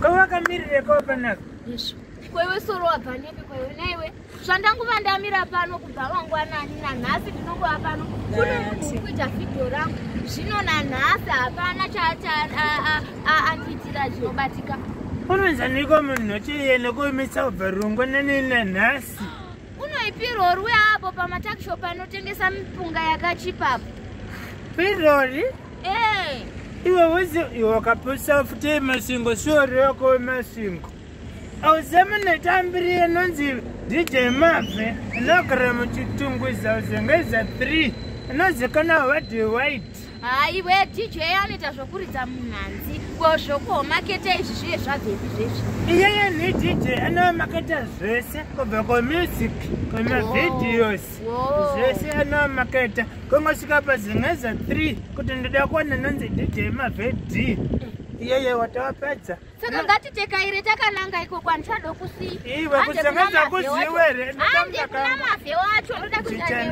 kawakamirire panaka kwewe soro wabva nepi kwewe naiwe zvandanguva ndamira pano kubva mangwanani nanhasi ndinongova pano kune munhu kuita vhidhiyo rangu. Zvino nanhasi hapana chaandiitira zvinobatika. Unonzaniko munhu chiyene kuimisa kubva rungwanani nanhasi? Unoipirori uye apo pamatakishop anotengesa mipunga yakachipapo pirori? Ee iwe wese iwe wakapusa futi masingo sori yako masingo. Ausema netambiri inonzi dj mave inogara muchitungwiza uzengeza 3 inozikana wadi white haiwe dj anoita zvokuridza munhanzi. Zvokuhomaketa izvi zviye zvabvepi zvezvi iyeye ni dj anomaketa zvese kubva kumusic Wow. zvese anomaketa kungosvika pazengeza 3 kuti ndoda kuona nonzi dj maved iyeye watawapedza saka ngatitekaire takananga iko kwanichado kusii Iwe, kusengeza kuziwe here? hande kuna mavhe wacho ndoda kuita